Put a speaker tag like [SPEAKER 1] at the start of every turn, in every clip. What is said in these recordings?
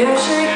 [SPEAKER 1] 也许。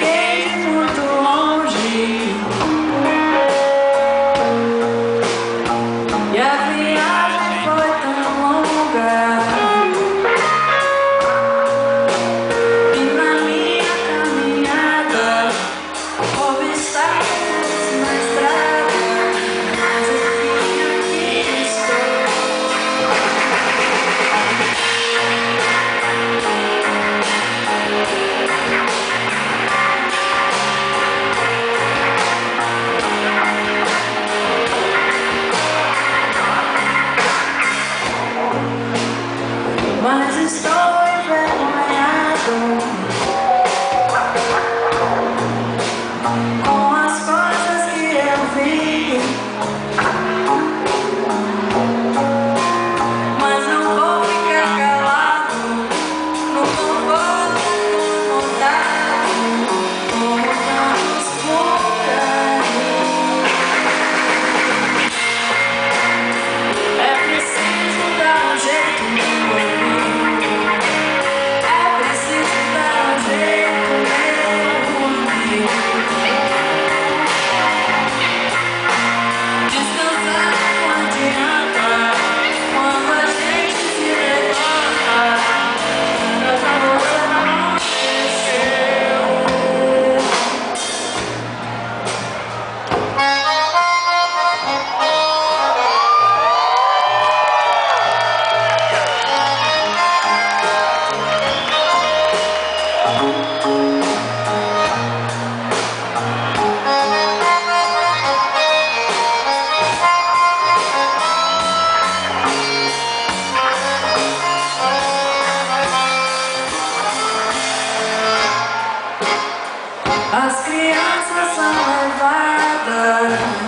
[SPEAKER 1] Wow. As crianças são levadas.